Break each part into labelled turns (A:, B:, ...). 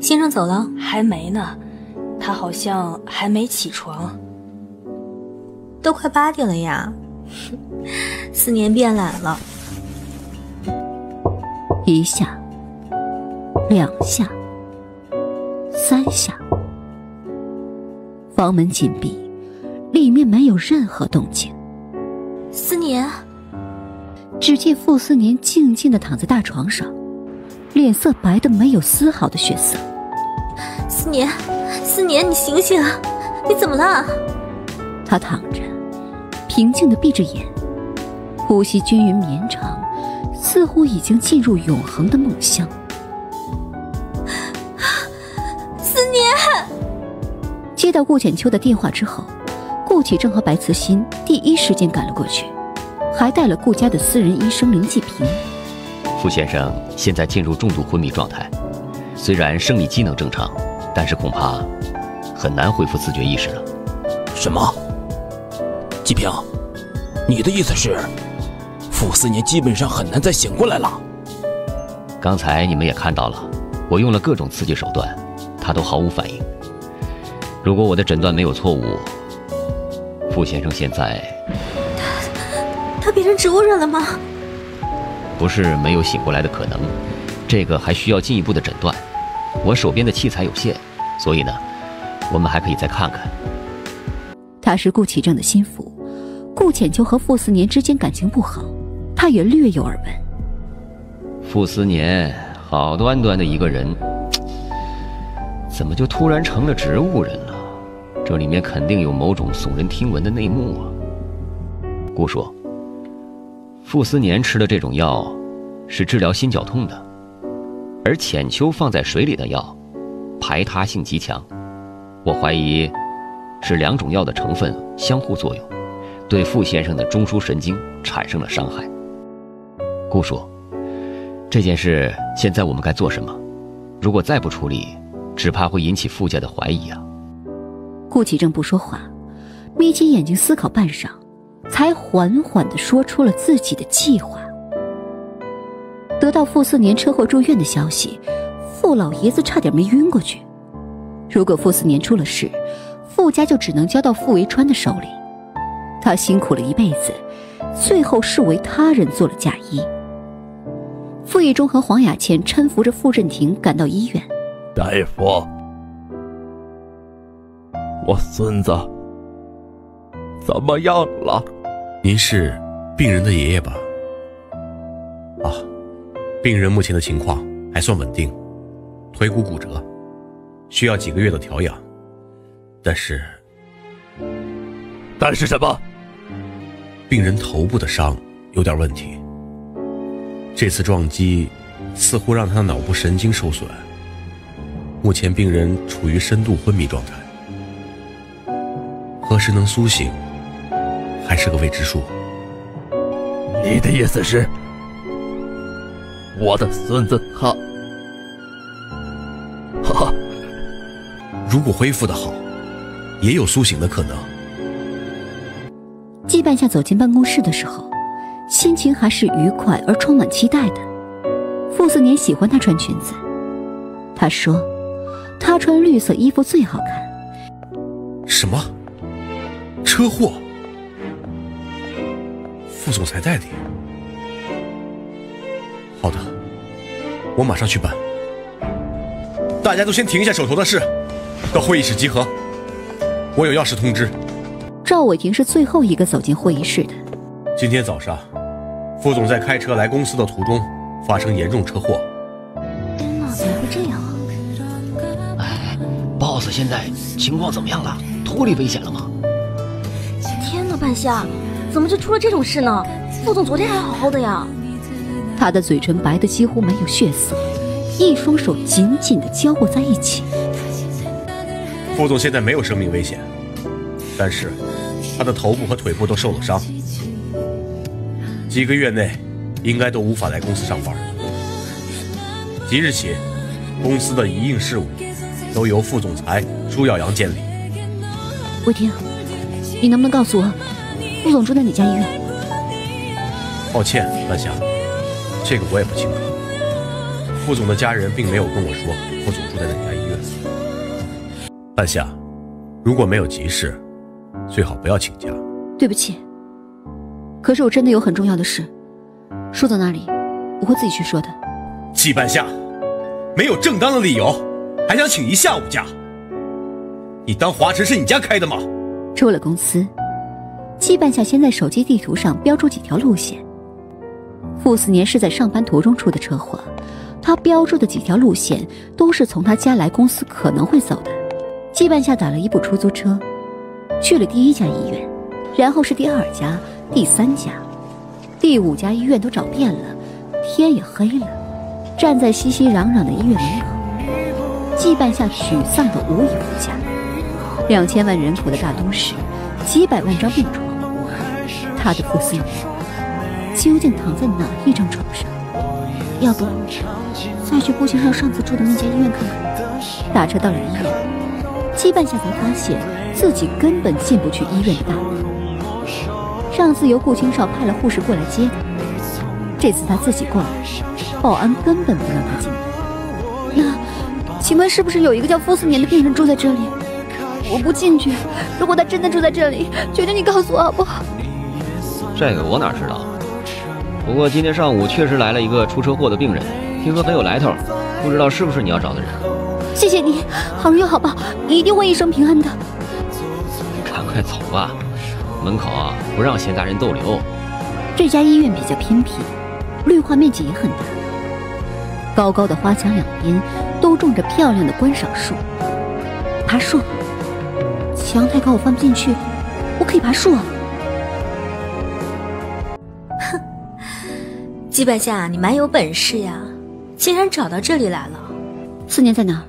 A: 先生走了？
B: 还没呢，他好像还没起床。
A: 都快八点了呀，思年变懒了。
C: 一下，两下，三下，房门紧闭，里面没有任何动静。
A: 思年，
C: 只见傅思年静静的躺在大床上，脸色白的没有丝毫的血色。
A: 思年，思年，你醒醒，你怎么了？
C: 他躺着，平静的闭着眼，呼吸均匀绵长，似乎已经进入永恒的梦乡。
A: 思年，
C: 接到顾浅秋的电话之后，顾启正和白慈心第一时间赶了过去，还带了顾家的私人医生林继平。
D: 傅先生现在进入重度昏迷状态，虽然生理机能正常。但是恐怕很难恢复自觉意识了。
E: 什么？季平，你的意思是，傅思年基本上很难再醒过来了？
D: 刚才你们也看到了，我用了各种刺激手段，他都毫无反应。如果我的诊断没有错误，傅先生现在
A: 他他变成植物人了吗？
D: 不是没有醒过来的可能，这个还需要进一步的诊断。我手边的器材有限，所以呢，我们还可以再看看。
C: 他是顾启正的心腹，顾浅秋和傅斯年之间感情不好，他也略有耳闻。
D: 傅斯年好端端的一个人，怎么就突然成了植物人了？这里面肯定有某种耸人听闻的内幕啊！顾叔，傅斯年吃的这种药，是治疗心绞痛的。而浅秋放在水里的药，排他性极强，我怀疑是两种药的成分相互作用，对傅先生的中枢神经产生了伤害。顾叔，这件事现在我们该做什么？如果再不处理，只怕会引起傅家的怀疑啊。
C: 顾启正不说话，眯起眼睛思考半晌，才缓缓的说出了自己的计划。得到傅斯年车祸住院的消息，傅老爷子差点没晕过去。如果傅斯年出了事，傅家就只能交到傅维川的手里。他辛苦了一辈子，最后是为他人做了嫁衣。傅义忠和黄雅倩搀扶着傅振庭赶到医院。
F: 大夫，我孙子怎么样了？
G: 您是病人的爷爷吧？啊。病人目前的情况还算稳定，腿骨骨折，需要几个月的调养。但是，
F: 但是什么？
G: 病人头部的伤有点问题。这次撞击似乎让他的脑部神经受损。目前病人处于深度昏迷状态，何时能苏醒还是个未知数。
F: 你的意思是？我的孙子他，哈哈，
G: 如果恢复的好，也有苏醒的可能。
C: 季半夏走进办公室的时候，心情还是愉快而充满期待的。傅斯年喜欢她穿裙子，他说，她穿绿色衣服最好看。
G: 什么？车祸？副总裁代理？好的，我马上去办。大家都先停一下手头的事，到会议室集合。我有要事通知。
C: 赵伟霆是最后一个走进会议室的。
G: 今天早上，副总在开车来公司的途中发生严重车祸。
A: 天哪，怎么会这样啊？
D: 哎，boss 现在情况怎么样了？脱离危险了吗？
A: 天哪，半夏，怎么就出了这种事呢？副总昨天还好好的呀。
C: 他的嘴唇白的几乎没有血色，一双手紧紧的交握在一起。
G: 副总现在没有生命危险，但是他的头部和腿部都受了伤，几个月内应该都无法来公司上班。即日起，公司的一应事务都由副总裁朱耀阳监理。
C: 魏婷，你能不能告诉我，副总住在哪家医院？
G: 抱歉，半夏。这个我也不清楚。副总的家人并没有跟我说副总住在哪家医院。半夏，如果没有急事，最好不要请假。
C: 对不起，可是我真的有很重要的事，说到那里，我会自己去说的。
G: 季半夏，没有正当的理由，还想请一下午假？你当华晨是你家开的吗？
C: 出了公司，季半夏先在手机地图上标出几条路线。傅斯年是在上班途中出的车祸，他标注的几条路线都是从他家来公司可能会走的。季半夏打了一部出租车，去了第一家医院，然后是第二家、第三家、第五家医院都找遍了，天也黑了。站在熙熙攘攘的医院门口，季半夏沮丧的无以复加。两千万人口的大都市，几百万张病床，他的傅思年。究竟躺在哪一张床上？要不再去顾先生上次住的那家医院看看？打车到了医院，季半下才发现自己根本进不去医院的大门。上次由顾青少派了护士过来接他，这次他自己过来，保安根本不让他进。那，请问是不是有一个叫傅思年的病人住在这里？我不进去。如果他真的住在这里，求求你告诉我好不好？
D: 这个我哪知道？不过今天上午确实来了一个出车祸的病人，听说很有来头，不知道是不是你要找的人。
C: 谢谢你，好人有好报，你一定会一生平安的。
D: 赶快走吧，门口啊不让闲杂人逗留。
C: 这家医院比较偏僻，绿化面积也很大，高高的花墙两边都种着漂亮的观赏树。爬树？墙太高，我翻不进去。我可以爬树啊。
B: 季半夏，你蛮有本事呀，竟然找到这里来了。
C: 思年在哪儿？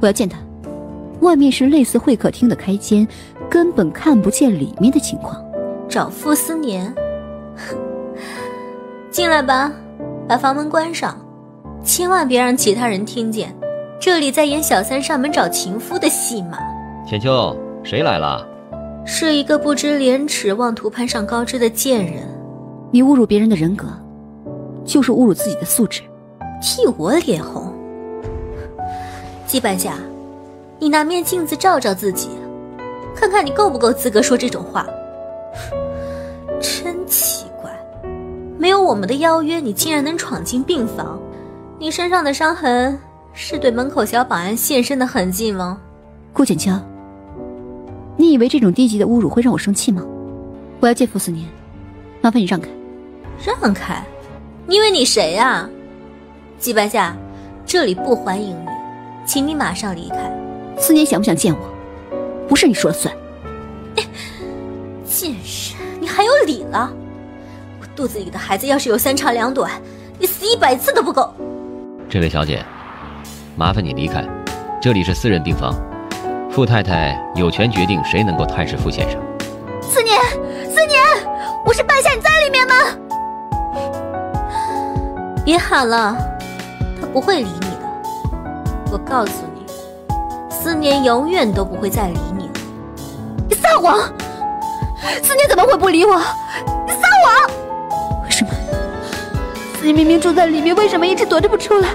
C: 我要见他。外面是类似会客厅的开间，根本看不见里面的情况。
B: 找傅思年？进来吧，把房门关上，千万别让其他人听见。这里在演小三上门找情夫的戏码。
D: 浅秋，谁来了？
B: 是一个不知廉耻、妄图攀上高枝的贱人。
C: 你侮辱别人的人格。就是侮辱自己的素质，
B: 替我脸红。季半夏，你拿面镜子照照自己，看看你够不够资格说这种话。真奇怪，没有我们的邀约，你竟然能闯进病房。你身上的伤痕是对门口小保安现身的痕迹吗？
C: 顾简秋，你以为这种低级的侮辱会让我生气吗？我要见傅斯年，麻烦你让开。
B: 让开。你以为你谁呀，季白夏，这里不欢迎你，请你马上离开。
C: 思念想不想见我，不是你说了算。
B: 贱人，你还有理了？我肚子里的孩子要是有三长两短，你死一百次都不够。
D: 这位小姐，麻烦你离开，这里是私人病房，傅太太有权决定谁能够探视傅先生。
B: 别喊了，他不会理你的。我告诉你，思年永远都不会再理你了。
C: 你撒谎！思年怎么会不理我？你撒谎！为什么？思年明明住在里面，为什么一直躲着不出来？